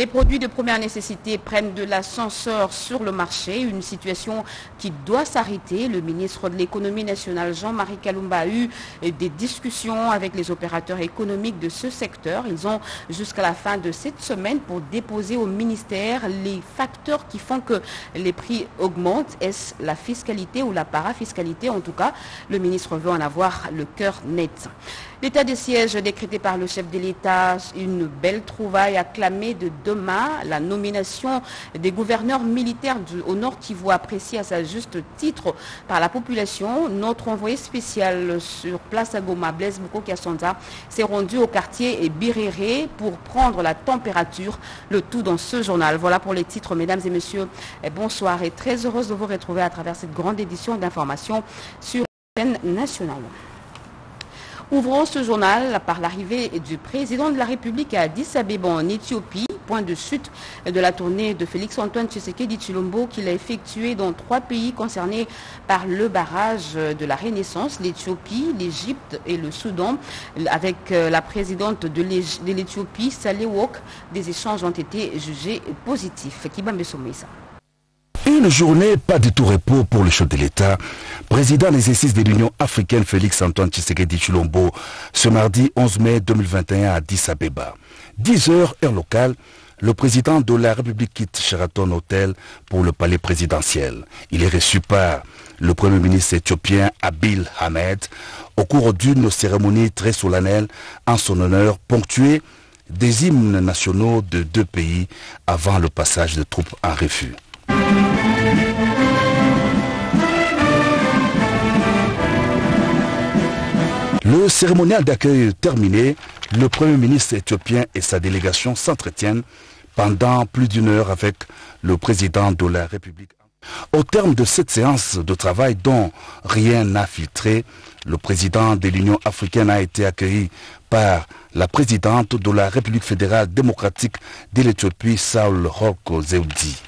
Les produits de première nécessité prennent de l'ascenseur sur le marché, une situation qui doit s'arrêter. Le ministre de l'économie nationale, Jean-Marie Kalumba, a eu des discussions avec les opérateurs économiques de ce secteur. Ils ont jusqu'à la fin de cette semaine pour déposer au ministère les facteurs qui font que les prix augmentent. Est-ce la fiscalité ou la parafiscalité? En tout cas, le ministre veut en avoir le cœur net. L'état des sièges décrété par le chef de l'État, une belle trouvaille acclamée de demain, la nomination des gouverneurs militaires au Nord Kivu appréciée à sa juste titre par la population. Notre envoyé spécial sur place à Goma, Blaise Bouko s'est rendu au quartier Biréré pour prendre la température, le tout dans ce journal. Voilà pour les titres, mesdames et messieurs. bonsoir et très heureuse de vous retrouver à travers cette grande édition d'information sur la chaîne nationale. Ouvrons ce journal par l'arrivée du président de la République à Addis Abeba en Éthiopie, point de chute de la tournée de Félix-Antoine Tshisekedi Chilombo qu'il a effectué dans trois pays concernés par le barrage de la Renaissance, l'Éthiopie, l'Égypte et le Soudan. Avec euh, la présidente de l'Éthiopie, Saleh Wok, des échanges ont été jugés positifs. Une journée, pas de tout repos pour le chef de l'État. Président l'exercice de l'Union africaine Félix Antoine Tshisekedi Chulombo, ce mardi 11 mai 2021 à Addis Abeba. 10 heures, heure locale, le président de la République quitte Sheraton Hotel pour le palais présidentiel. Il est reçu par le premier ministre éthiopien Abil Ahmed au cours d'une cérémonie très solennelle en son honneur ponctuée des hymnes nationaux de deux pays avant le passage de troupes en refus. Le cérémonial d'accueil terminé, le Premier ministre éthiopien et sa délégation s'entretiennent pendant plus d'une heure avec le président de la République. Au terme de cette séance de travail dont rien n'a filtré, le président de l'Union africaine a été accueilli par la présidente de la République fédérale démocratique de l'Éthiopie, Saul Horko Zeudi.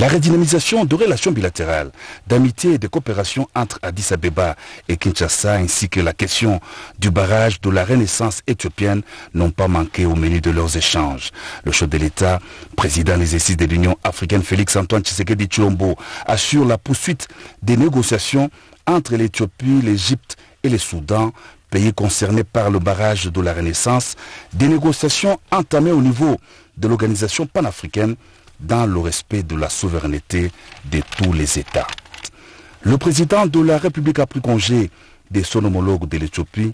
La redynamisation de relations bilatérales, d'amitié et de coopération entre Addis Abeba et Kinshasa ainsi que la question du barrage de la renaissance éthiopienne n'ont pas manqué au menu de leurs échanges. Le chef de l'État, président des exercices de l'Union africaine Félix-Antoine Tshisekedi Chilombo, assure la poursuite des négociations entre l'Éthiopie, l'Égypte et le Soudan pays concernés par le barrage de la Renaissance, des négociations entamées au niveau de l'organisation panafricaine dans le respect de la souveraineté de tous les États. Le président de la République a pris congé de son homologue de l'Éthiopie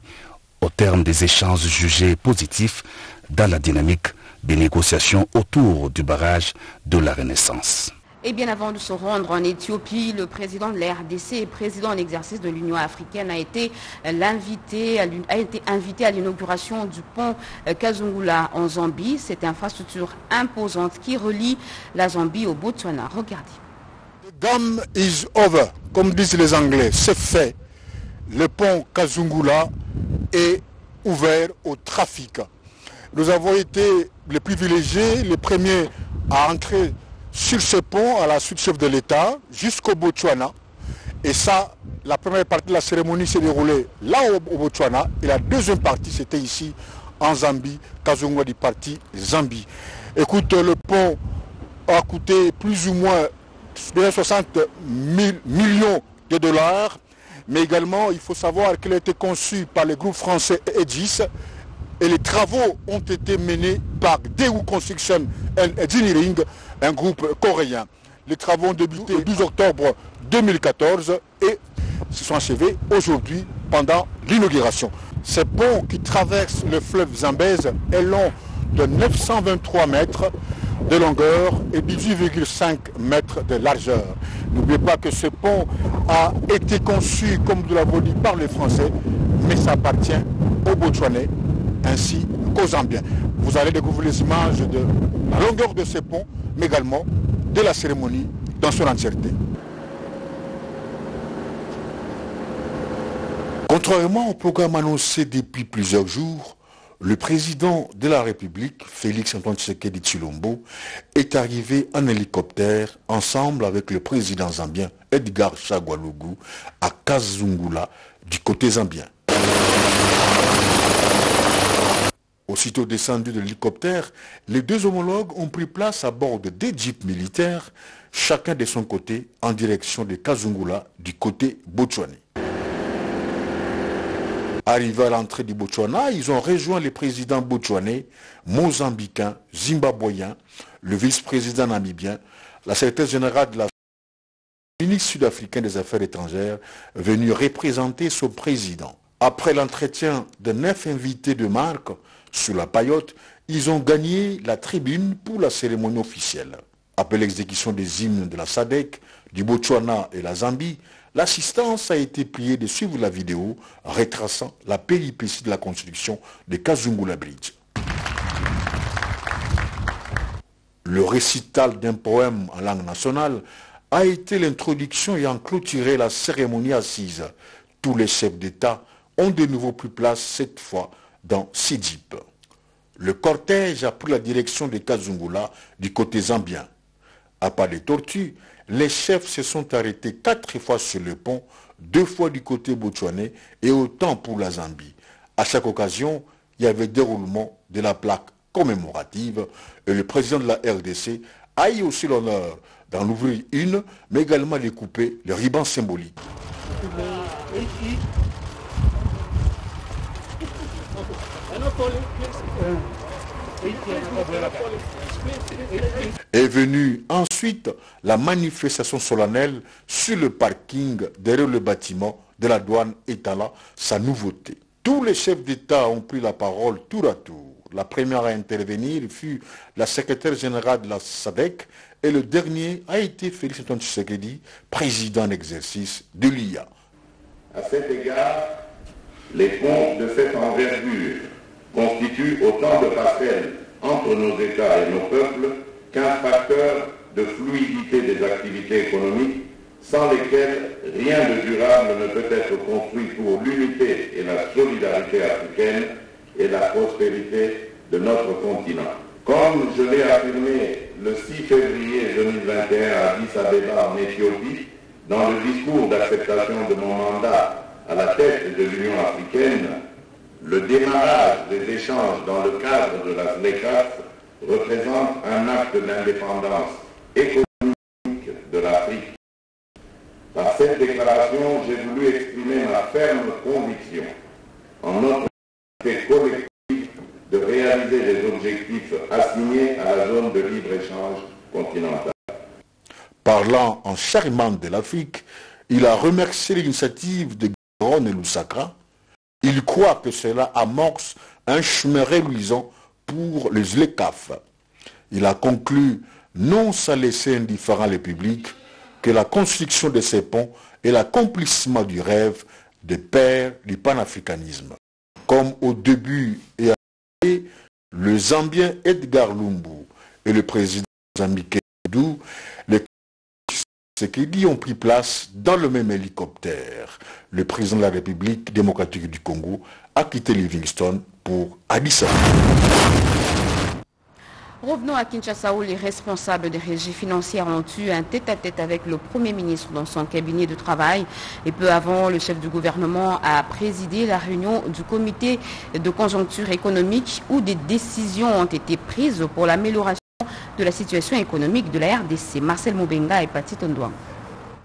au terme des échanges jugés positifs dans la dynamique des négociations autour du barrage de la Renaissance. Et bien avant de se rendre en Éthiopie, le président de la RDC et président en exercice de l'Union africaine a été, invité à l'inauguration du pont euh, Kazungula en Zambie. Cette infrastructure imposante qui relie la Zambie au Botswana. Regardez. The dam is over, comme disent les Anglais. C'est fait. Le pont Kazungula est ouvert au trafic. Nous avons été les privilégiés, les premiers à entrer sur ce pont à la suite chef de l'État jusqu'au Botswana. Et ça, la première partie de la cérémonie s'est déroulée là au, Botswana et la deuxième partie c'était ici en Zambie, Kazungwa du parti Zambie. Écoute, le pont a coûté plus ou moins 60 millions de dollars, mais également il faut savoir qu'il a été conçu par le groupe français Edis et les travaux ont été menés par Daewoo Construction Engineering, un groupe coréen. Les travaux ont débuté le 12 octobre 2014 et se sont achevés aujourd'hui pendant l'inauguration. Ce pont qui traverse le fleuve Zambèze est long de 923 mètres de longueur et 18,5 mètres de largeur. N'oubliez pas que ce pont a été conçu, comme vous l'avez dit, par les Français, mais ça appartient aux Botswanais ainsi qu'aux Zambiens. Vous allez découvrir les images de la longueur de ces ponts, mais également de la cérémonie dans son entièreté. Contrairement au programme annoncé depuis plusieurs jours, le président de la République, Félix Antoine Tshisekedi Tshilombo, est arrivé en hélicoptère ensemble avec le président zambien Edgar Chagwalugu à Kazungula du côté zambien. Aussitôt descendus de l'hélicoptère, les deux homologues ont pris place à bord de deux jeeps militaires, chacun de son côté en direction de Kazungula du côté botswanais. Arrivés à l'entrée du Botswana, ils ont rejoint les présidents botswanais, mozambicains, zimbabwéens, le vice-président namibien, la secrétaire générale de la ministre sud-africain des Affaires étrangères, venu représenter son président. Après l'entretien de neuf invités de marque sur la paillote, ils ont gagné la tribune pour la cérémonie officielle. Après l'exécution des hymnes de la SADEC, du Botswana et la Zambie, l'assistance a été priée de suivre la vidéo retraçant la péripétie de la construction de Kazungula Bridge. Le récital d'un poème en langue nationale a été l'introduction ayant clôturé la cérémonie assise. Tous les chefs d'État ont de nouveau pris place cette fois dans Sidip. Le cortège a pris la direction de Kazungula du côté zambien. À part les tortues, les chefs se sont arrêtés quatre fois sur le pont, deux fois du côté botswanais et autant pour la Zambie. À chaque occasion, il y avait déroulement de la plaque commémorative et le président de la RDC a eu aussi l'honneur d'en ouvrir une, mais également de couper le ruban symbolique. Est venue ensuite la manifestation solennelle sur le parking derrière le bâtiment de la douane étalant sa nouveauté. Tous les chefs d'État ont pris la parole tour à tour. La première à intervenir fut la secrétaire générale de la SADEC et le dernier a été Félix Antoine Tshisekedi, président en exercice de l'IA. À cet égard, les ponts de cette envergure constituent autant de passerelles entre nos États et nos peuples qu'un facteur de fluidité des activités économiques sans lesquelles rien de durable ne peut être construit pour l'unité et la solidarité africaine et la prospérité de notre continent. Comme je l'ai affirmé le 6 février 2021 à Addis Abeba en Éthiopie, dans le discours d'acceptation de mon mandat à la tête de l'Union africaine, le démarrage des échanges dans le cadre de la ZLECAF représente un acte d'indépendance économique de l'Afrique. Par cette déclaration, j'ai voulu exprimer ma ferme conviction en notre collective de réaliser les objectifs assignés à la zone de libre-échange continentale. Parlant en charmant de l'Afrique, il a remercié l'initiative de Garonne et Lusaka. Il croit que cela amorce un chemin réluisant pour les ZLECAF. Il a conclu, non sans laisser indifférent les publics, que la construction de ces ponts est l'accomplissement du rêve des pères du panafricanisme. Comme au début et à le Zambien Edgar Lumbu et le président Zambike Dou, les dit ont pris place dans le même hélicoptère. Le président de la République démocratique du Congo a quitté Livingstone pour Addis Revenons à Kinshasa où les responsables des régies financières ont eu un tête-à-tête avec le Premier ministre dans son cabinet de travail. Et peu avant, le chef du gouvernement a présidé la réunion du comité de conjoncture économique où des décisions ont été prises pour l'amélioration de la situation économique de la RDC. Marcel Moubenga et Pati Tondouan.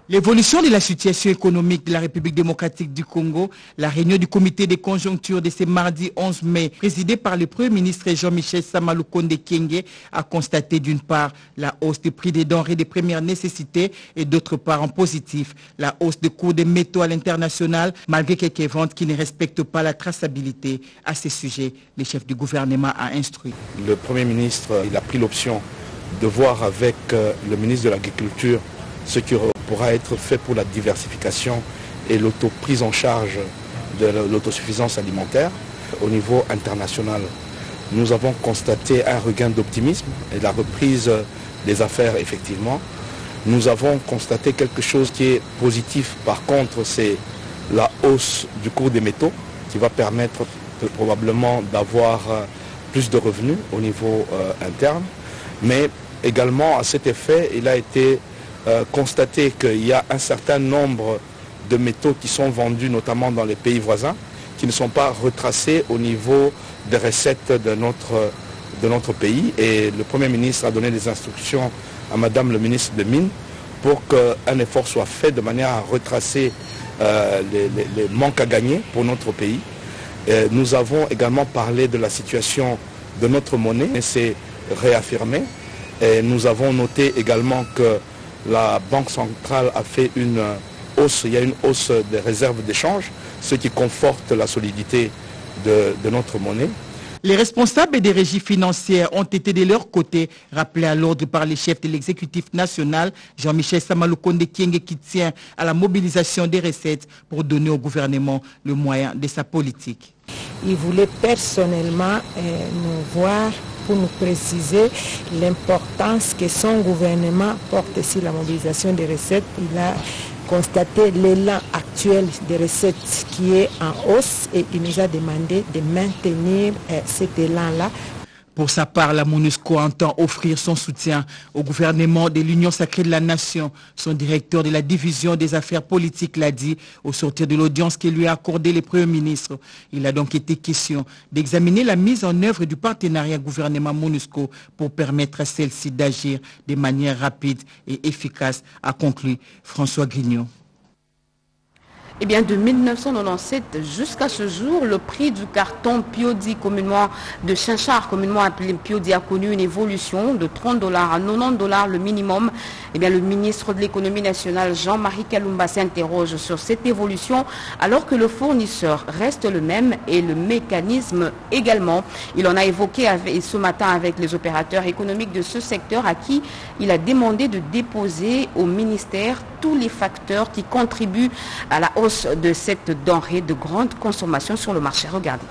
L'évolution de la situation économique de la République démocratique du Congo, la réunion du comité des conjonctures de ce mardi 11 mai, présidée par le Premier ministre Jean-Michel Samaloukonde Kenge, a constaté d'une part la hausse des prix des denrées des premières nécessités et d'autre part en positif la hausse des cours des métaux à l'international malgré quelques ventes qui ne respectent pas la traçabilité. À ce sujet, le chef du gouvernement a instruit. Le Premier ministre a pris l'option de voir avec euh, le ministre de l'Agriculture ce qui pourra être fait pour la diversification et l'auto-prise en charge de l'autosuffisance alimentaire au niveau international. Nous avons constaté un regain d'optimisme et la reprise des affaires effectivement. Nous avons constaté quelque chose qui est positif par contre, c'est la hausse du cours des métaux qui va permettre probablement d'avoir euh, plus de revenus au niveau euh, interne. Mais également à cet effet, il a été euh, constater qu'il y a un certain nombre de métaux qui sont vendus notamment dans les pays voisins qui ne sont pas retracés au niveau des recettes de notre, de notre pays. Et le Premier ministre a donné des instructions à Madame le ministre de Mines pour qu'un effort soit fait de manière à retracer euh, les, manques à gagner pour notre pays. nous avons également parlé de la situation de notre monnaie et c'est réaffirmé. Et nous avons noté également que la Banque centrale a fait une hausse, il y a une hausse des réserves d'échange, ce qui conforte la solidité de, notre monnaie. Les responsables des régies financières ont été de leur côté rappelés à l'ordre par les chefs de l'exécutif national, Jean-Michel Samaloukonde Kienge, qui tient à la mobilisation des recettes pour donner au gouvernement le moyen de sa politique. Il voulait personnellement euh, nous voir pour nous préciser l'importance que son gouvernement porte sur la mobilisation des recettes. Il a constaté l'élan actuel des recettes qui est en hausse et il nous a demandé de maintenir euh, cet élan-là pour sa part, la MONUSCO entend offrir son soutien au gouvernement de l'Union sacrée de la nation. Son directeur de la division des affaires politiques l'a dit au sortir de l'audience qui lui a accordé le Premier ministre. Il a donc été question d'examiner la mise en œuvre du partenariat gouvernement MONUSCO pour permettre à celle-ci d'agir de manière rapide et efficace, a conclu François Grignot. Eh bien, de 1997 jusqu'à ce jour, le prix du carton Piodi, communément de Chinchard, communément appelé Piodi, a connu une évolution de 30 dollars à 90 dollars le minimum. Eh le ministre de l'économie nationale, Jean-Marie Kalumba, s'interroge sur cette évolution alors que le fournisseur reste le même et le mécanisme également. Il en a évoqué ce matin avec les opérateurs économiques de ce secteur à qui il a demandé de déposer au ministère tous les facteurs qui contribuent à la hausse de cette denrée de grande consommation sur le marché. Regardez.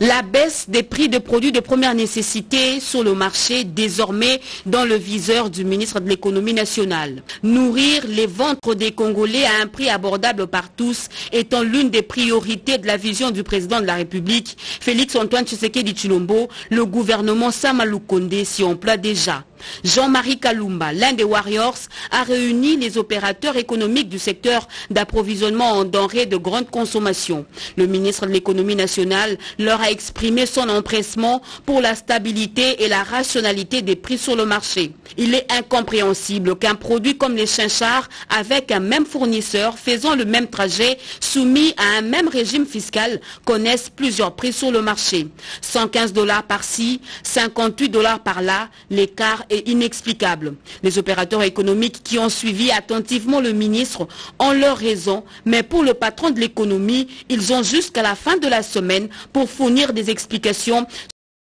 La baisse des prix de produits de première nécessité sur le marché désormais dans le viseur du ministre de l'économie nationale. Nourrir les ventres des Congolais à un prix abordable par tous étant l'une des priorités de la vision du président de la République, Félix Antoine Tshisekedi Chilombo, le gouvernement Samaloukonde s'y emploie déjà. Jean-Marie Kalumba, l'un des Warriors, a réuni les opérateurs économiques du secteur d'approvisionnement en denrées de grande consommation. Le ministre de l'économie nationale leur a exprimé son empressement pour la stabilité et la rationalité des prix sur le marché. Il est incompréhensible qu'un produit comme les chinchards, avec un même fournisseur faisant le même trajet, soumis à un même régime fiscal, connaissent plusieurs prix sur le marché. 115 dollars par-ci, 58 dollars par-là, l'écart inexplicable. Les opérateurs économiques qui ont suivi attentivement le ministre ont leur raison, mais pour le patron de l'économie, ils ont jusqu'à la fin de la semaine pour fournir des explications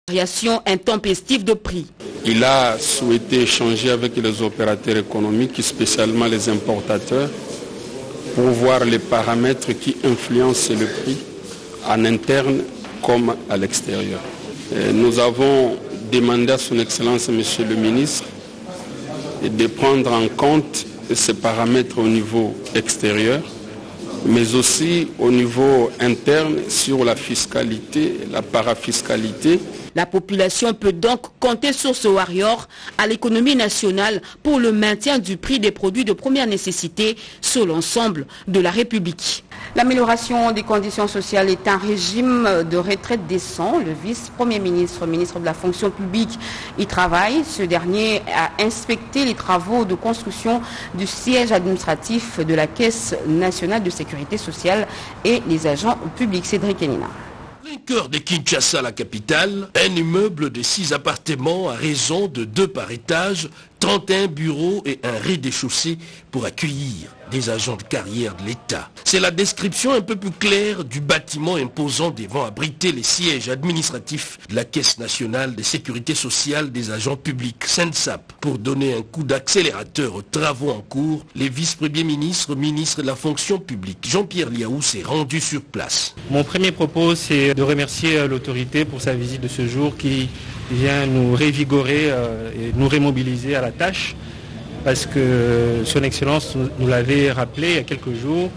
variation intempestive de prix. Il a souhaité échanger avec les opérateurs économiques, spécialement les importateurs, pour voir les paramètres qui influencent le prix en interne comme à l'extérieur. Nous avons demander à son Excellence, Monsieur le ministre, de prendre en compte ces paramètres au niveau extérieur, mais aussi au niveau interne sur la fiscalité, la parafiscalité. La population peut donc compter sur ce warrior à l'économie nationale pour le maintien du prix des produits de première nécessité sur l'ensemble de la République. L'amélioration des conditions sociales est un régime de retraite décent. Le vice-premier ministre, ministre de la fonction publique, y travaille. Ce dernier a inspecté les travaux de construction du siège administratif de la Caisse nationale de sécurité sociale et les agents publics. Cédric Enina cœur de Kinshasa, la capitale, un immeuble de six appartements à raison de deux par étage, 31 bureaux et un rez-de-chaussée pour accueillir des agents de carrière de l'État. C'est la description un peu plus claire du bâtiment imposant devant abriter les sièges administratifs de la Caisse nationale de sécurité sociale des agents publics, SENSAP. Pour donner un coup d'accélérateur aux travaux en cours, les vice-premiers ministres, ministres de la fonction publique, Jean-Pierre Liaou s'est rendu sur place. Mon premier propos, c'est de remercier euh, l'autorité pour sa visite de ce jour qui vient nous révigorer euh, et nous remobiliser à la tâche parce que Son Excellence nous l'avait rappelé il y a quelques jours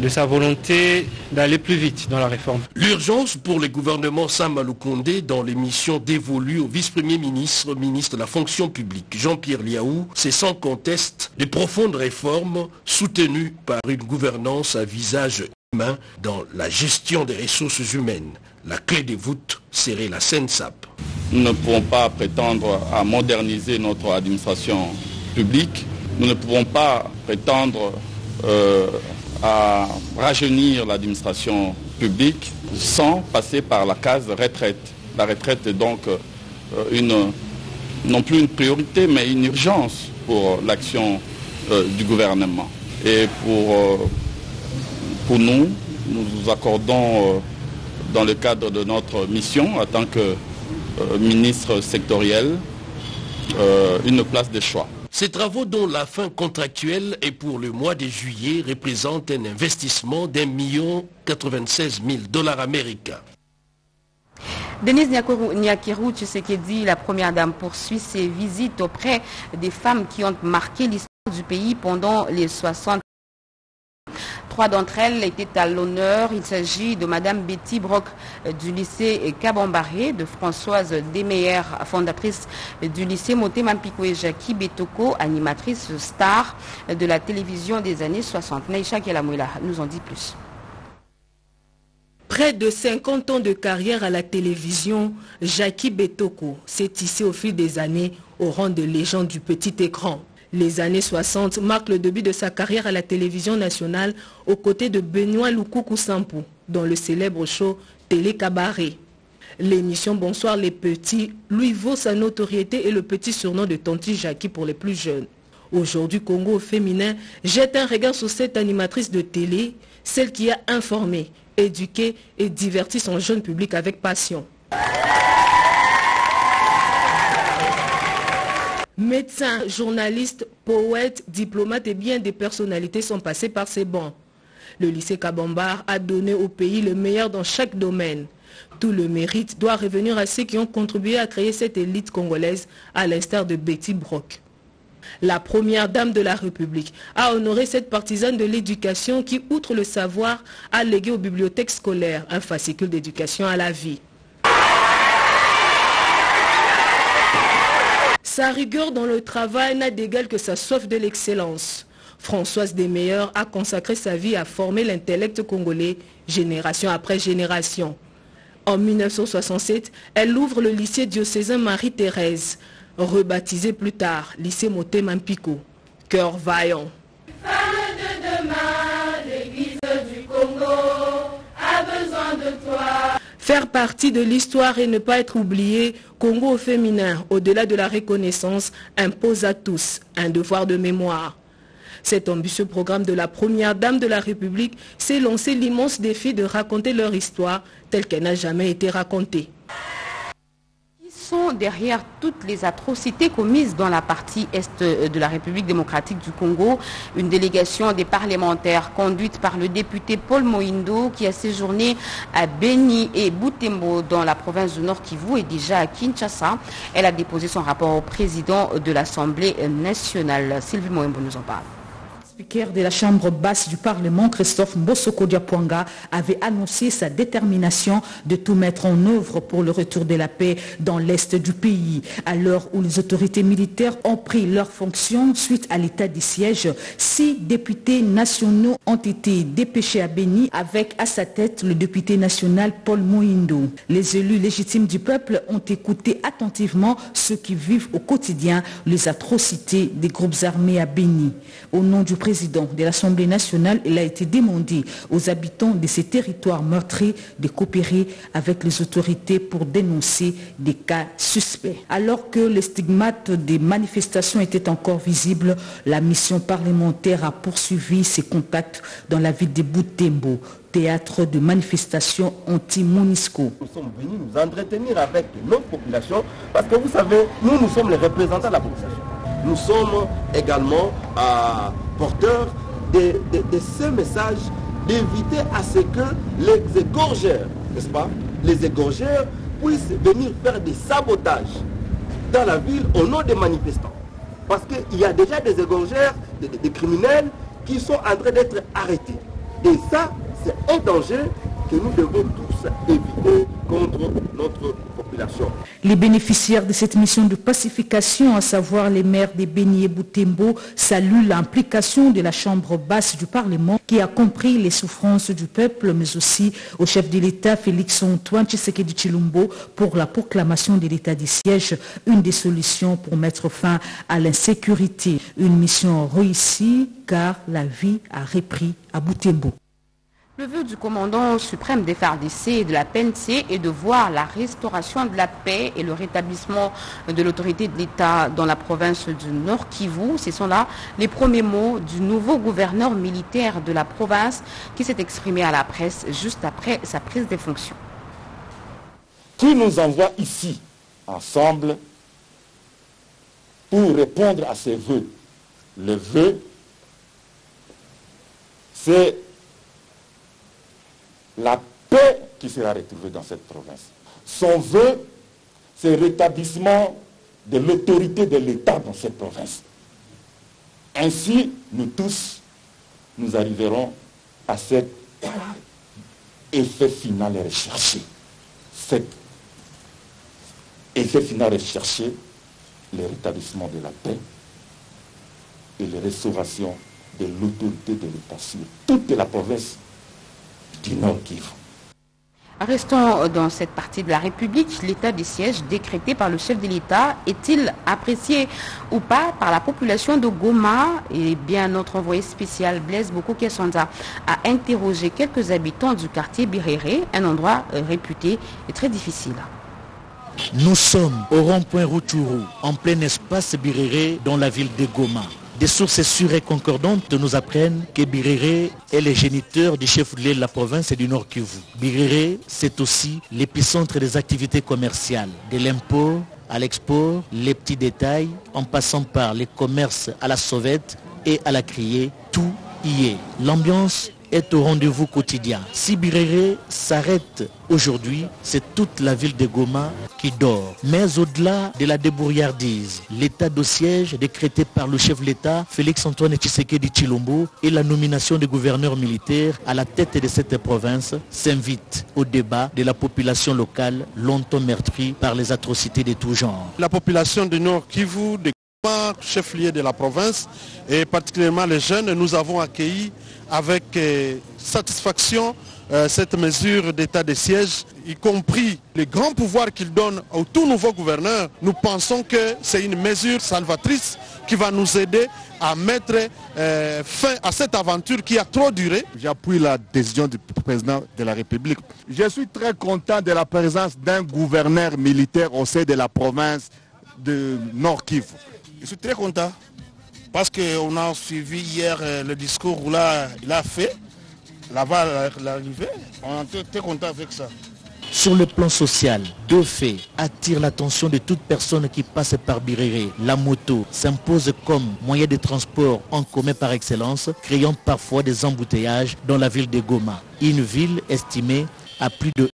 de sa volonté d'aller plus vite dans la réforme. L'urgence pour le gouvernement Samalou Condé dans les missions dévolues au vice-premier ministre, ministre de la fonction publique Jean-Pierre Liaou, c'est sans conteste de profondes réformes soutenues par une gouvernance à visage main dans la gestion des ressources humaines. La clé des voûtes serait la SENSAP. Nous ne pouvons pas prétendre à moderniser notre administration publique. Nous ne pouvons pas prétendre euh, à rajeunir l'administration publique sans passer par la case retraite. La retraite est donc euh, une, non plus une priorité, mais une urgence pour l'action euh, du gouvernement. Et pour, pour nous, nous accordons dans le cadre de notre mission en tant que ministre sectoriel une place de choix. Ces travaux dont la fin contractuelle est pour le mois de juillet représentent un investissement d'un million 96 000 dollars américains. Denise Nyakirou dit la première dame, poursuit ses visites auprès des femmes qui ont marqué l'histoire du pays pendant les 60 Trois d'entre elles étaient à l'honneur. Il s'agit de Madame Betty Brock du lycée Kabambaré, de Françoise Demeyer, fondatrice du lycée Motemampiko et Jackie Betoko, animatrice star de la télévision des années 60. Naïcha Kelamouila nous en dit plus. Près de 50 ans de carrière à la télévision, Jackie Betoko s'est tissé au fil des années au rang de légende du petit écran. Les années 60 marquent le début de sa carrière à la télévision nationale aux côtés de Benoît Lukuku Sampou dans le célèbre show Télé Cabaret. L'émission Bonsoir les Petits lui vaut sa notoriété et le petit surnom de Tonti Jackie pour les plus jeunes. Aujourd'hui, Congo féminin jette un regard sur cette animatrice de télé, celle qui a informé, éduqué et diverti son jeune public avec passion. Médecins, journalistes, poètes, diplomates et bien des personnalités sont passés par ces bancs. Le lycée Kabambar a donné au pays le meilleur dans chaque domaine. Tout le mérite doit revenir à ceux qui ont contribué à créer cette élite congolaise, à l'instar de Betty Brock. La première dame de la République a honoré cette partisane de l'éducation qui, outre le savoir, a légué aux bibliothèques scolaires un fascicule d'éducation à la vie. Sa rigueur dans le travail n'a d'égal que sa soif de l'excellence. Françoise Desmeilleurs a consacré sa vie à former l'intellect congolais génération après génération. En 1967, elle ouvre le lycée diocésain Marie-Thérèse, rebaptisé plus tard lycée Moté Mampico. Cœur vaillant. Faire partie de l'histoire et ne pas être oublié, Congo au féminin, au-delà de la reconnaissance, impose à tous un devoir de mémoire. Cet ambitieux programme de la première dame de la République s'est lancé l'immense défi de raconter leur histoire telle qu'elle n'a jamais été racontée derrière toutes les atrocités commises dans la partie est de la République démocratique du Congo. Une délégation des parlementaires conduite par le député Paul Moindo qui a séjourné à Beni et Butembo dans la province du Nord Kivu et déjà à Kinshasa. Elle a déposé son rapport au président de l'Assemblée nationale. Sylvie Moembo nous en parle speaker de la Chambre basse du Parlement, Christophe Mbosoko Diapwanga, avait annoncé sa détermination de tout mettre en œuvre pour le retour de la paix dans l'est du pays. À l'heure où les autorités militaires ont pris leurs fonctions suite à l'état de siège, six députés nationaux ont été dépêchés à Béni avec à sa tête le député national Paul Moindo. Les élus légitimes du peuple ont écouté attentivement ceux qui vivent au quotidien les atrocités des groupes armés à Béni. Au nom du président de l'Assemblée nationale, il a été demandé aux habitants de ces territoires meurtris de coopérer avec les autorités pour dénoncer des cas suspects. Alors que les stigmates des manifestations étaient encore visibles, la mission parlementaire a poursuivi ses contacts dans la ville de Boutembo théâtre de manifestations anti-Monisco. Nous sommes venus nous entretenir avec notre population parce que vous savez, nous, nous sommes les représentants de la population. Nous sommes également à porteur de, ce message d'éviter à ce que les égorgeurs, n'est-ce pas, les égorgeurs puissent venir faire des sabotages dans la ville au nom des manifestants. Parce qu'il y a déjà des égorgeurs, des, criminels qui sont en train d'être arrêtés. Et ça, c'est un danger que nous devons tous éviter contre notre population. Les bénéficiaires de cette mission de pacification, à savoir les maires de Béni et Boutembo, saluent l'implication de la Chambre basse du Parlement qui a compris les souffrances du peuple, mais aussi au chef de l'État Félix Antoine Tshisekedi Chilumbo pour la proclamation de l'état du siège, une des solutions pour mettre fin à l'insécurité. Une mission réussie car la vie a repris à Boutembo. Le vœu du commandant suprême des FARDC et de la PNC est de voir la restauration de la paix et le rétablissement de l'autorité de l'État dans la province du Nord Kivu. Ce sont là les premiers mots du nouveau gouverneur militaire de la province qui s'est exprimé à la presse juste après sa prise des fonctions. Qui nous envoie ici, ensemble, pour répondre à ces vœux Le vœu, c'est la paix qui sera retrouvée dans cette province. Son vœu, c'est le rétablissement de l'autorité de l'État dans cette province. Ainsi, nous tous, nous arriverons à cet effet final recherché. Cet effet final recherché, le rétablissement de la paix et la restauration de l'autorité de l'État sur toute la province du Nord Kivu. Restons dans cette partie de la République. L'état des sièges décrété par le chef de l'État est-il apprécié ou pas par la population de Goma? Et bien, notre envoyé spécial Blaise Boko a interrogé quelques habitants du quartier Birere, un endroit euh, réputé et très difficile. Nous sommes au rond-point Rutshuru, en plein espace Birere, dans la ville de Goma. Des sources sûres et concordantes nous apprennent que Birere est le géniteur du chef de la province et du Nord Kivu. Birere, c'est aussi l'épicentre des activités commerciales, de l'import à l'export, les petits détails, en passant par les commerces à la sauvette et à la criée, tout y est. L'ambiance est au rendez-vous quotidien. Si Birere s'arrête aujourd'hui, c'est toute la ville de Goma qui dort. Mais au-delà de la débrouillardise, l'état de siège décrété par le chef de l'État, Félix-Antoine Tshisekedi Chilombo, et la nomination du gouverneur militaire à la tête de cette province s'invite au débat de la population locale longtemps meurtrie par les atrocités de tout genre. La population du Nord Kivu, de Goma, chef-lieu de la province, et particulièrement les jeunes, nous avons accueilli avec euh, satisfaction euh, cette mesure d'état de siège, y compris les grands pouvoirs qu'il donne au tout nouveau gouverneur. Nous pensons que c'est une mesure salvatrice qui va nous aider à mettre euh, fin à cette aventure qui a trop duré. J'appuie la décision du président de la République. Je suis très content de la présence d'un gouverneur militaire au sein de la province de Nord Kivu. Je suis très content parce qu'on a suivi hier le discours où là, il a fait. Là-bas, l'arrivée, on très content avec ça. Sur le plan social, deux faits attirent l'attention de toute personne qui passe par Birere. La moto s'impose comme moyen de transport en commun par excellence, créant parfois des embouteillages dans la ville de Goma, une ville estimée à plus de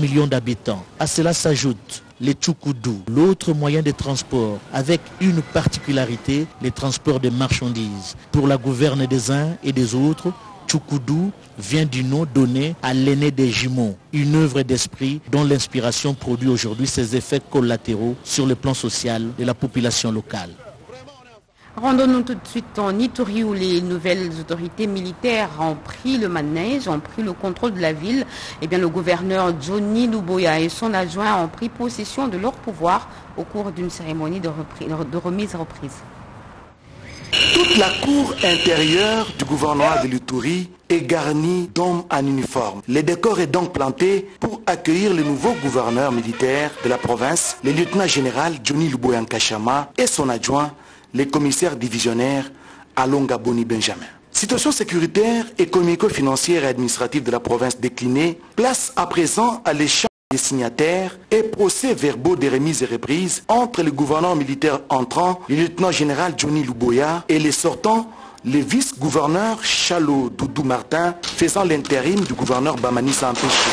1 million d'habitants. À cela s'ajoute les Tchoukoudou, l'autre moyen de transport, avec une particularité, les transports de marchandises. Pour la gouverne des uns et des autres, Tchoukoudou vient du nom donné à l'aîné des jumeaux, une œuvre d'esprit dont l'inspiration produit aujourd'hui ses effets collatéraux sur le plan social de la population locale. Rendons-nous tout de suite en Ituri où les nouvelles autorités militaires ont pris le manège, ont pris le contrôle de la ville. Eh bien, le gouverneur Johnny Luboya et son adjoint ont pris possession de leur pouvoir au cours d'une cérémonie de, de remise-reprise. Toute la cour intérieure du gouvernement de l'Ituri est garnie d'hommes en uniforme. Le décor est donc planté pour accueillir le nouveau gouverneur militaire de la province, le lieutenant général Johnny Luboyan Kachama et son adjoint, le commissaire divisionnaire Alonga Boni Benjamin. Situation sécuritaire, économico-financière et administrative de la province déclinée place à présent à l'échange des signataires et procès-verbaux de remise et reprise entre le gouverneur militaire entrant, le lieutenant général Johnny Luboya, et les sortants, le vice-gouverneur Chalo Doudou Martin, faisant l'intérim du gouverneur Bamani Sampéché.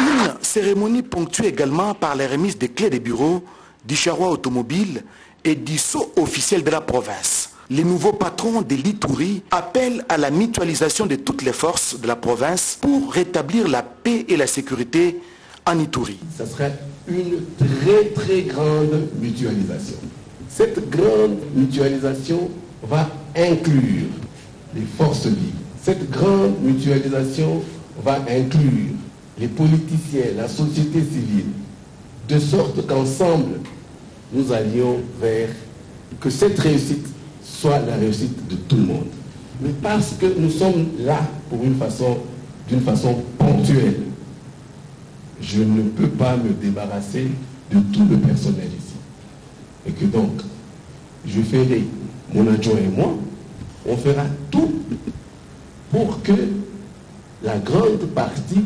Une cérémonie ponctuée également par la remise des clés des bureaux du charroi automobile et du sceau officiel de la province. Les nouveaux patrons de l'Itourie appellent à la mutualisation de toutes les forces de la province pour rétablir la paix et la sécurité en Itourie. Ça sera une très très grande mutualisation. Cette grande mutualisation va inclure les forces vives. Cette grande mutualisation va inclure les politiciens, la société civile, de sorte qu'ensemble, nous allions vers que cette réussite soit la réussite de tout le monde. Mais parce que nous sommes là pour une façon, d'une façon ponctuelle, je ne peux pas me débarrasser de tout le personnel ici. Et que donc, je ferai, mon adjoint et moi, on fera tout pour que la grande partie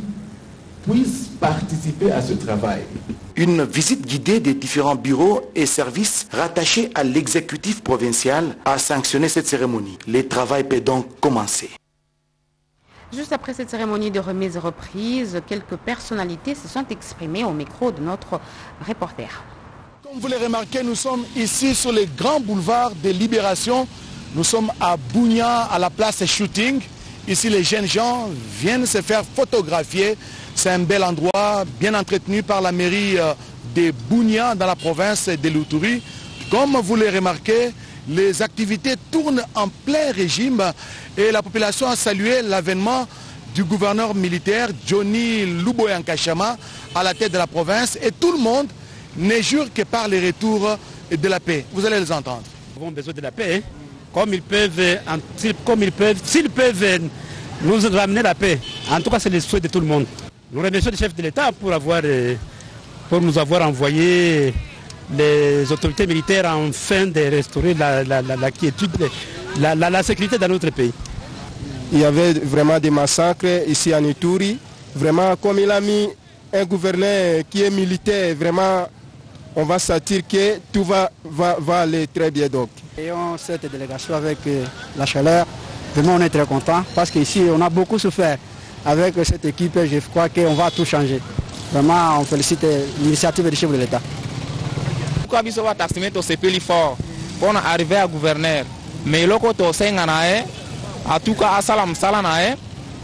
puisse participer à ce travail. Une visite guidée des différents bureaux et services rattachés à l'exécutif provincial a sanctionné cette cérémonie. Le travail peut donc commencer. Juste après cette cérémonie de remise et reprise, quelques personnalités se sont exprimées au micro de notre reporter. Comme vous l'avez remarqué, nous sommes ici sur le grand boulevard de Libération. Nous sommes à Bougna, à la place Shooting. Ici, les jeunes gens viennent se faire photographier. C'est un bel endroit, bien entretenu par la mairie de Bougna, dans la province de l'Outouri. Comme vous l'avez remarqué, les activités tournent en plein régime et la population a salué l'avènement du gouverneur militaire Johnny Luboyankashama à la tête de la province et tout le monde ne jure que par les retours de la paix. Vous allez les entendre. Nous avons besoin de la paix, comme ils peuvent, comme ils peuvent, s'ils peuvent nous ramener la paix. En tout cas, c'est le souhait de tout le monde. Nous remercions le chef de l'État pour, avoir, pour nous avoir envoyé les autorités militaires afin de restaurer la, la, la, la quiétude, la, sécurité dans notre pays. Il y avait vraiment des massacres ici en Ituri. Vraiment, comme il a mis un gouverneur qui est militaire, vraiment, on va sentir que tout va, va, va aller très bien. Donc. Ayons cette délégation avec la chaleur. Vraiment, on est très content parce qu'ici, on a beaucoup souffert. Avec cette équipe, je crois qu'on va tout changer. Vraiment, on félicite l'initiative du chef de l'État. Pourquoi fort? Pour arriver à gouverneur mais loko to senga na e en tout cas asala msala na e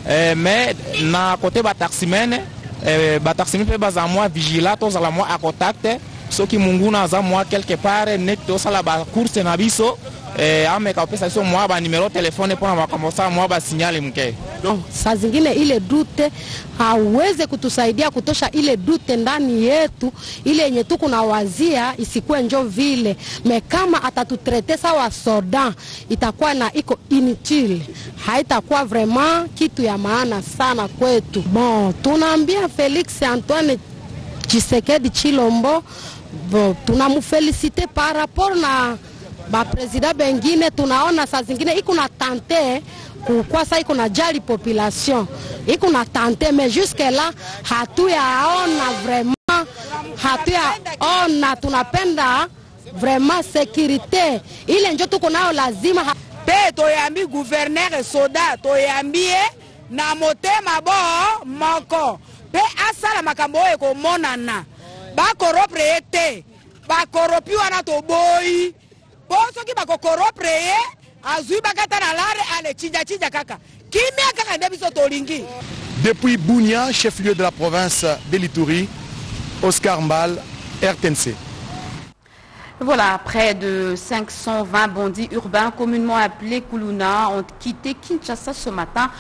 eh, mais na côté ba taximene eh, ba taximene pe baza moi vigila to zala moi a contact soki munguna aza mwa quelque part nek to sala ba course na biso eh, ameka opesa biso mwa banimero telefone mpona makambo mwa basinyale mke. No, saa zingine ile dute haweze kutusaidia kutosha ile dute ndani yetu, ile yenye tu kunawazia isikuwe njo vile. Me, kama atatutrete sawa soda, itakuwa na iko inutile, haitakuwa vraiment kitu ya maana sana kwetu. Bon, tunaambia Felix Antoine chisekedi Chilombo, bon, tunamufelisite par rapport na baprezida bengine, tunaona saa zingine iko na tante kukwa sa iko na jali population? Iko na tante mais jusque là hatuyaona vraiment hatuyaona tunapenda vraiment sécurité. Ile njo tuko nayo lazima te toyambi guverner soda toyambi na motema bo moko. Mpe asala makambo oyo ekomonana bakoropre ye te. Bakoropi wana toboyi. Mpo soki bakokoropre ye azwi bakata na lare ale cinjacinja kaka. Kimia kaka nde biso tolingi? Depuis Bounia, chef-lieu de la province de l'Itourie, Oscar Mbal, RTNC. Voilà, près de 520 bandits urbains, communément appelés Kuluna, ont quitté Kinshasa ce matin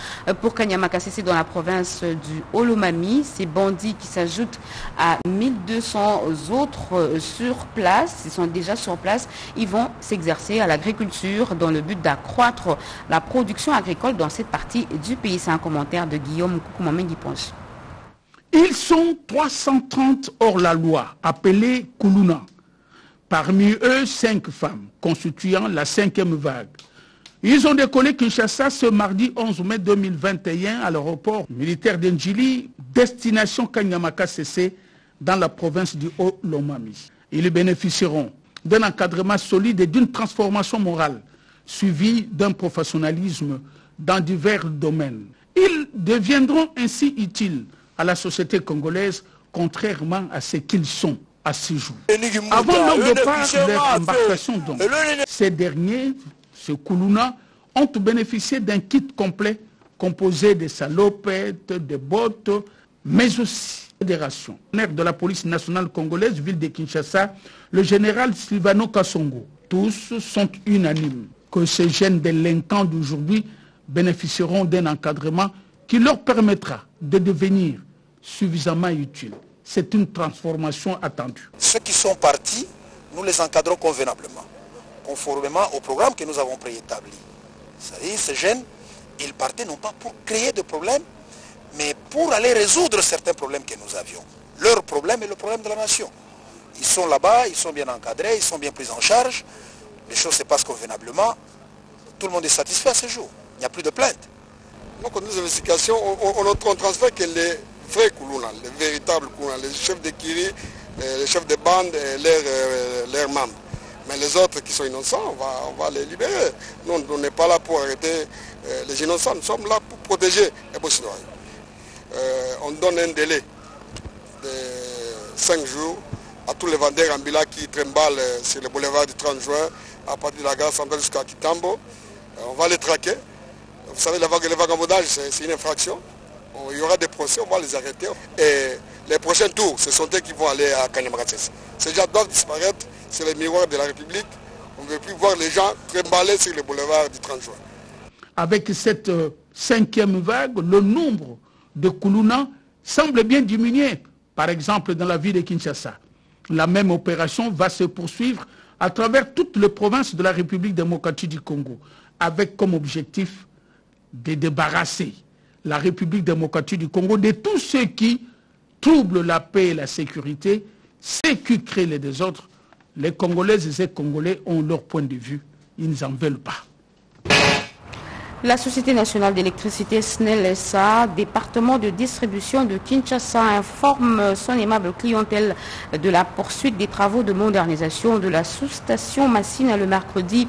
pour Kanyamakasese dans la province du Olomami. Ces bandits qui s'ajoutent à 1200 autres sur place, ils sont déjà sur place, ils vont s'exercer à l'agriculture dans le but d'accroître la production agricole dans cette partie du pays. C'est un commentaire de Guillaume Koukoumamengi Ponche. Ils sont 330 hors la loi, appelés Kuluna. Parmi eux, cinq femmes, constituant la cinquième vague. Ils ont décollé Kinshasa ce mardi 11 mai 2021 à l'aéroport militaire d'Enjili, destination Kanyamaka CC, dans la province du Haut-Lomami. Ils bénéficieront d'un encadrement solide et d'une transformation morale, suivie d'un professionnalisme dans divers domaines. Ils deviendront ainsi utiles à la société congolaise, contrairement à ce qu'ils sont à ce jour. Avant leur départ, leur embarcation donc, ces derniers ce Koulouna, ont bénéficié d'un kit complet composé de salopettes, de bottes, mais aussi des rations. De la police nationale congolaise, ville de Kinshasa, le général Silvano Kassongo, tous sont unanimes que ces jeunes délinquants d'aujourd'hui bénéficieront d'un encadrement qui leur permettra de devenir suffisamment utiles. C'est une transformation attendue. Ceux qui sont partis, nous les encadrons convenablement, conformément au programme que nous avons préétabli. C'est-à-dire, ces jeunes, ils partaient non pas pour créer de problèmes, mais pour aller résoudre certains problèmes que nous avions. Leur problème est le problème de la nation. Ils sont là-bas, ils sont bien encadrés, ils sont bien pris en charge. Les choses se passent convenablement. Tout le monde est satisfait à ce jour. Il n'y a plus de plainte. Donc, nos investigations, on, on, on transfère que les vrais Koulouna, les véritables Koulouna, les chefs de Kiri, euh, les chefs de bande et leurs, euh, leurs membres. Mais les autres qui sont innocents, on va, on va les libérer. Nous, on n'est pas là pour arrêter euh, les innocents, nous sommes là pour protéger les Bosniens. Euh, on donne un délai de 5 jours à tous les vendeurs ambulants qui trimballent sur le boulevard du 30 juin, à partir de la gare centrale jusqu'à Kitambo. on va les traquer. Vous savez, les vagabondages, c'est une infraction. Il y aura des procès, on va les arrêter. Et les prochains tours, ce sont eux qui vont aller à Kanyamaratsès. Ces gens doivent disparaître, c'est le miroir de la République. On ne veut plus voir les gens trimballer sur le boulevard du 30 juin. Avec cette euh, cinquième vague, le nombre de Koulouna semble bien diminuer, par exemple dans la ville de Kinshasa. La même opération va se poursuivre à travers toutes les provinces de la République démocratique du Congo, avec comme objectif de débarrasser la République démocratique du Congo de tous ceux qui troublent la paix et la sécurité, ceux qui créent les désordres. Les Congolaises et les Congolais ont leur point de vue, ils n'en veulent pas. La Société nationale d'électricité SNEL SA, département de distribution de Kinshasa, informe son aimable clientèle de la poursuite des travaux de modernisation de la sous-station Massina le mercredi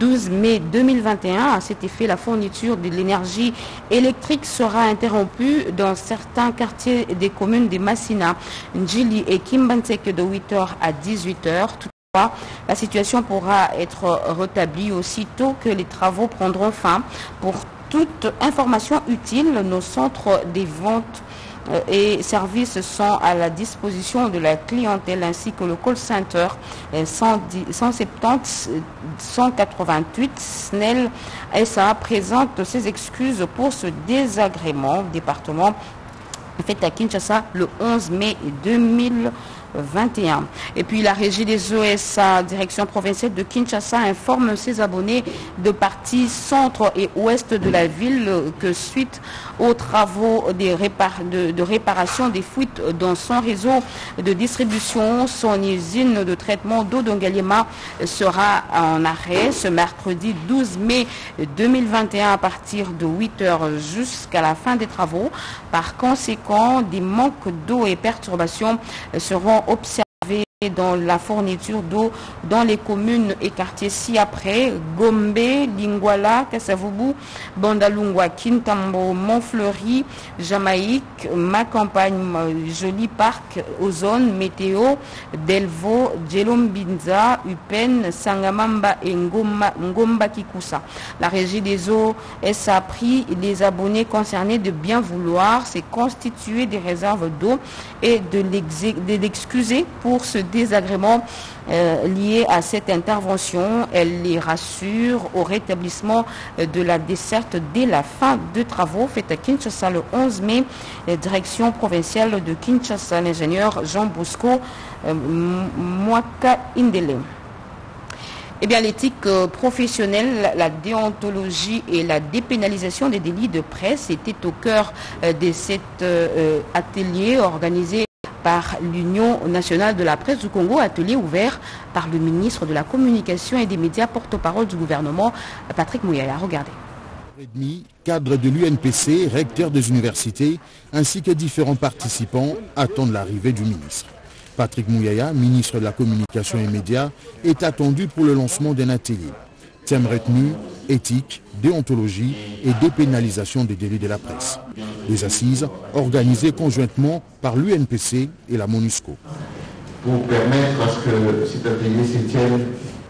12 mai 2021. À cet effet, la fourniture de l'énergie électrique sera interrompue dans certains quartiers des communes de Massina, Njili et Kimbansek de 8h à 18h. La situation pourra être rétablie aussitôt que les travaux prendront fin. Pour toute information utile, nos centres des ventes euh, et services sont à la disposition de la clientèle ainsi que le call center 170 188 SNEL SA présente ses excuses pour ce désagrément. Département fait à Kinshasa le 11 mai 2020. 21. Et puis la régie des OSA, direction provinciale de Kinshasa, informe ses abonnés de parties centre et ouest de la ville que suite aux travaux de, réparation des fuites dans son réseau de distribution, son usine de traitement d'eau d'Ongaliema sera en arrêt ce mercredi 12 mai 2021 à partir de 8 heures jusqu'à la fin des travaux. Par conséquent, des manques d'eau et perturbations seront dans la fourniture d'eau dans les communes et quartiers ci-après, Gombe, Lingwala, Kassavubu, Bandalungwa, Kintambo, Montfleury, Jamaïque, ma campagne, Joli Parc, Ozone, Météo, Delvo, Djelombinza, Upen, Sangamamba et Ngomba Kikusa. La régie des eaux a pris les abonnés concernés de bien vouloir se constituer des réserves d'eau et de l'excuser pour ce désagréments euh, liés à cette intervention. Elle les rassure au rétablissement euh, de la desserte dès la fin de travaux faits à Kinshasa le 11 mai. direction provinciale de Kinshasa, l'ingénieur Jean Bosco euh, Mwaka Indele. Eh bien, l'éthique professionnelle, la déontologie et la dépénalisation des délits de presse étaient au cœur de cet atelier organisé par l'Union nationale de la presse du Congo, atelier ouvert par le ministre de la Communication et des médias porte-parole du gouvernement, Patrick Mouyaya. Regardez. Cadre de l'UNPC, recteur des universités, ainsi que différents participants attendent l'arrivée du ministre. Patrick Mouyaya, ministre de la Communication et médias, est attendu pour le lancement d'un atelier. Thème retenu, éthique, déontologie et dépénalisation des délits de la presse. Des assises organisées conjointement par l'UNPC et la MONUSCO. Pour permettre à ce que cet atelier se tienne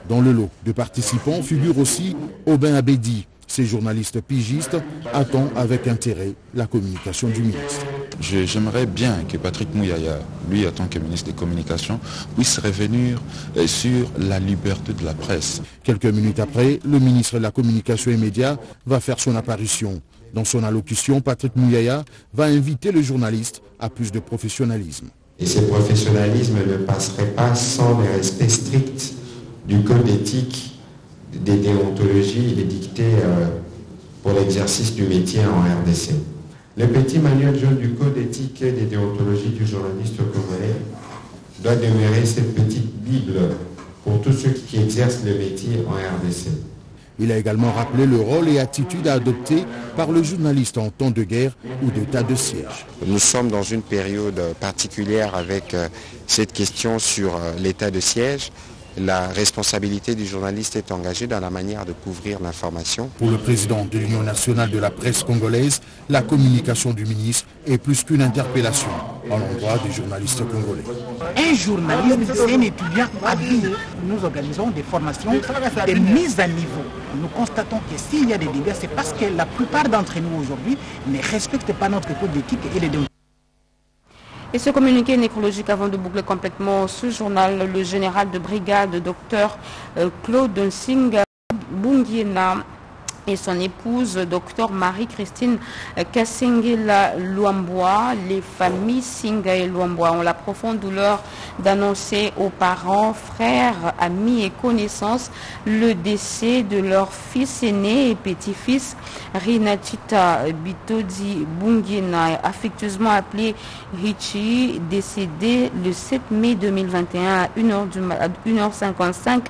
Dans le lot de participants figure aussi Aubin Abedi. Ces journalistes pigistes attendent avec intérêt la communication du ministre. J'aimerais bien que Patrick Mouyaya, lui en tant que ministre des Communications, puisse revenir euh, sur la liberté de la presse. Quelques minutes après, le ministre de la Communication et Médias va faire son apparition. Dans son allocution, Patrick Mouyaya va inviter le journaliste à plus de professionnalisme. Et ce professionnalisme ne passerait pas sans le respect strict du code éthique, des déontologies et dictées euh, pour l'exercice du métier en RDC. Le petit manuel jaune du code éthique et des déontologies du journaliste congolais doit demeurer cette petite Bible pour tous ceux qui exercent le métier en RDC. Il a également rappelé le rôle et attitude à adopter par le journaliste en temps de guerre ou d'état de siège. Nous sommes dans une période particulière avec euh, cette question sur euh, l'état de siège la responsabilité du journaliste est engagée dans la manière de couvrir l'information. Pour le président de l'Union nationale de la presse congolaise, la communication du ministre est plus qu'une interpellation à l'endroit des journalistes congolais. Un journaliste, c'est un étudiant à vie. Nous organisons des formations, des mises à niveau. Nous constatons que s'il y a des dégâts, c'est parce que la plupart d'entre nous aujourd'hui ne respectent pas notre code d'éthique et les déontologies. Et ce communiqué nécrologique, avant de boucler complètement ce journal, le général de brigade, docteur euh, Claude Singh Bungiena, et son épouse, docteur Marie-Christine Kassengela Luambois. Les familles Singa et Luambois ont la profonde douleur d'annoncer aux parents, frères, amis et connaissances le décès de leur fils aîné et petit-fils, Rinachita Bitodi Bungina, affectueusement appelé Richie, décédé le 7 mai 2021 à 1h55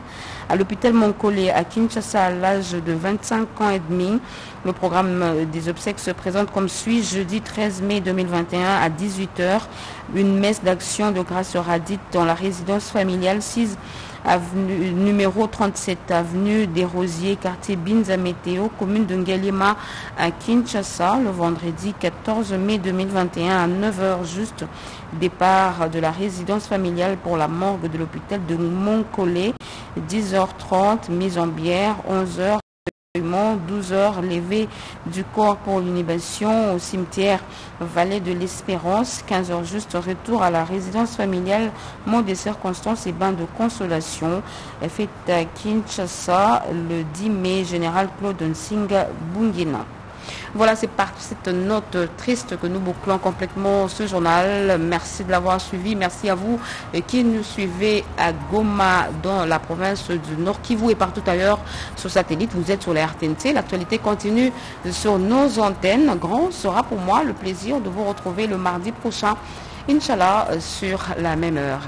à l'hôpital Moncolé à Kinshasa à l'âge de 25 ans et demi. Le programme des obsèques se présente comme suit jeudi 13 mai 2021 à 18h. Une messe d'action de grâce sera dite dans la résidence familiale 6 avenue, numéro 37 avenue des Rosiers, quartier Binza Météo, commune de Ngalima à Kinshasa, le vendredi 14 mai 2021 à 9h juste. Départ de la résidence familiale pour la morgue de l'hôpital de Montcollet, 10h30, mise en bière, 11h. 12 heures levé du corps pour l'inhumation au cimetière Vallée de l'Espérance, 15 heures juste retour à la résidence familiale, mot des circonstances et bain de consolation, fait à Kinshasa le 10 mai, général Claude Nsinga Bungina. Voilà, c'est par cette note triste que nous bouclons complètement ce journal. Merci de l'avoir suivi. Merci à vous qui nous suivez à Goma, dans la province du Nord Kivu et partout ailleurs sur satellite. Vous êtes sur la RTNC. L'actualité continue sur nos antennes. Grand sera pour moi le plaisir de vous retrouver le mardi prochain, Inch'Allah, sur la même heure.